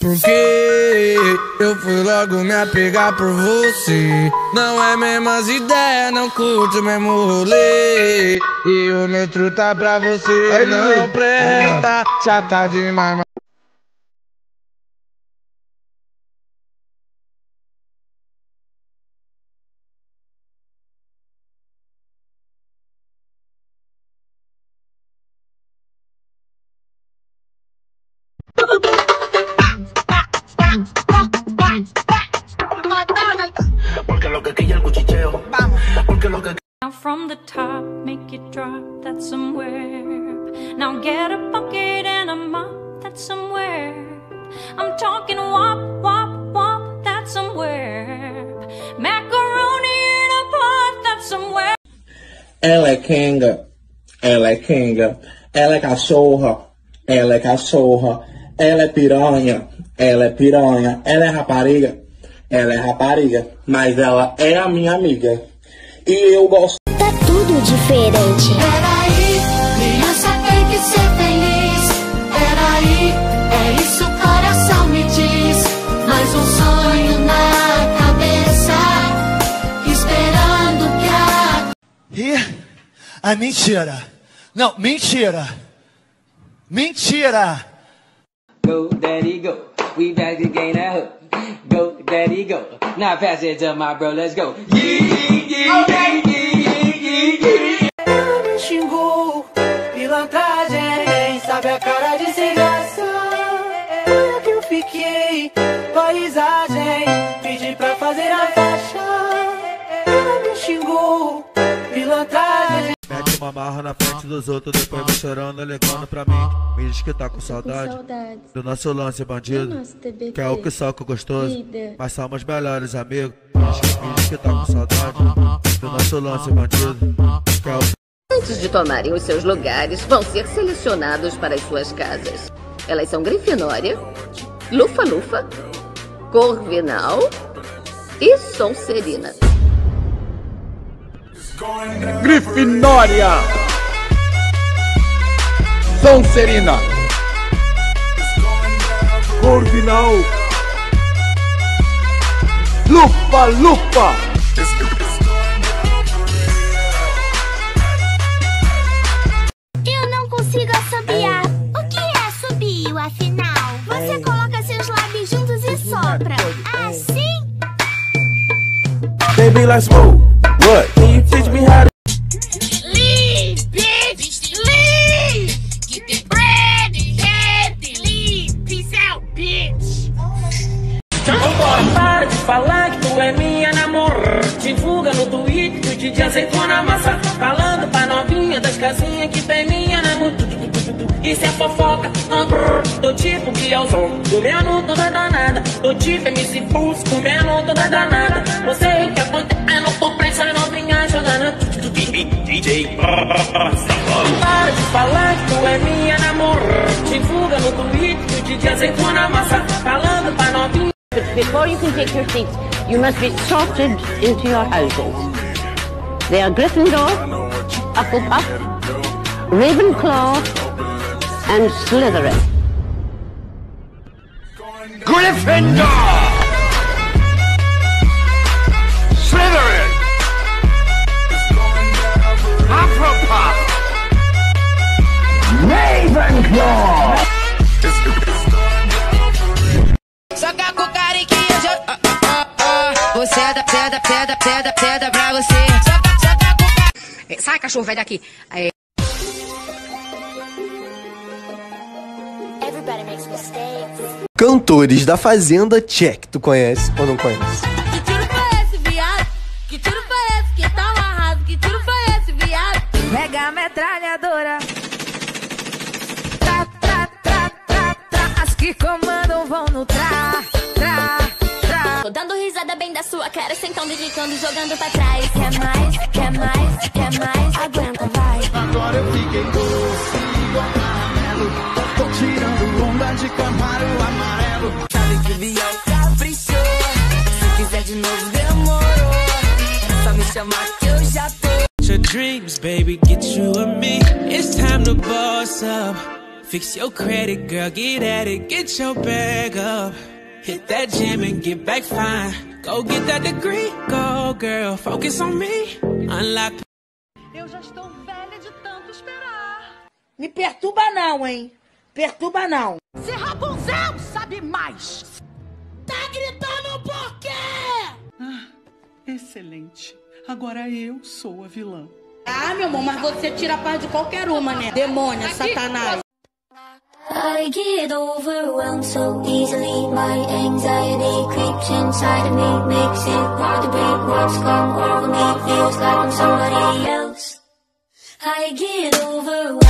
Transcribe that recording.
Porque eu fui logo me apegar por você. Não é mesmas ideias, não curte o mesmo rolê. E o metro tá pra você, não presta. Já tá demais, Porque from the top, make it drop, that's somewhere. Now get a bucket and a mop, that's somewhere. I'm talking wop, wop, wop, that's somewhere. Macaroni in a pot, that's somewhere. Ela é Kenga, ela é Kenga, ela é cachorra, ela é cachorra, ela é piranha, ela é piranha, ela é rapariga, ela é rapariga, mas ela é a minha amiga. E eu gosto. Tudo diferente. Peraí, criança tem que ser feliz. Peraí, é isso o coração me diz. Mais um sonho na cabeça, esperando que a Ih, ah, mentira. Não, mentira. Mentira. Go, daddy, go. We back to gain that hook. Go, daddy, go. Now pass it to my bro, let's go. Me Marra na frente dos outros, depois me chorando, ligando pra mim. Me diz que tá com saudade do nosso lance bandido. Que é o que soca gostoso, mas somos melhores amigos. Me diz que, me diz que tá com saudade do nosso lance bandido. Que é o Antes de tomarem os seus lugares, vão ser selecionados para as suas casas. Elas são Grifinória, Lufa-Lufa, Corvinal e Sonserina. Grifinória! Sonserina! Corvinal! Lupa, lupa! Eu não consigo assobiar. O que é assobio, afinal? Você coloca seus lábios juntos e sopra. Assim? Baby, let's move. Que o DJ aceitou na massa. Falando pra novinha das casinhas que tem minha namor. Isso é fofoca, não brrr. Do tipo que o som, comendo toda danada. Do tipo MC Pulse, comendo toda danada. Não sei o que acontecendo, tô pressa novinha jogando. DJ Para de falar que tu é minha namor. Divulga no Twitter o DJ aceitou na massa. Falando pra novinha. Before you can take your seats, you must be sorted into your houses. They are Gryffindor, Hufflepuff, Ravenclaw, and Slytherin. Gryffindor! Slytherin! Hufflepuff! Ravenclaw! Soca com cariquinha, já. Você é da, você é da, você é da, você é da, você é da pra você. Sai, cachorro, vai daqui. Mistakes. Cantores da Fazenda, check. Tu conhece ou não conhece? Que tiro foi esse, viado? Que tiro foi esse que tá amarrado? Que tiro foi esse, viado? Pega a metralhadora. Tra, tra, tra, tra, tra. As que comandam sentando, quicando, jogando pra trás. Quer mais? Quer mais? Quer mais? Aguenta, vai. Agora eu fiquei doce, igual caramelo. de Camparo Amarelo. Sabe que o Biel caprichou. Se quiser de novo, demorou. É só me chamar que eu já tô. Your dreams, baby, get you and me. It's time to boss up. Fix your credit, girl, get at it, get your bag up. Hit that gym and get back fine. Go get that degree, go girl, focus on me. Unlock. Eu já estou velha de tanto esperar. Me perturba não, hein? Perturba não. Se Rapunzel sabe mais. Tá gritando por quê? Ah, excelente. Agora eu sou a vilã. Ah, meu amor, mas você tira a paz de qualquer uma, né? Demônia, satanás. I get overwhelmed so easily. My anxiety creeps inside of me, makes it hard to breathe. What's come over me feels like I'm somebody else. I get overwhelmed.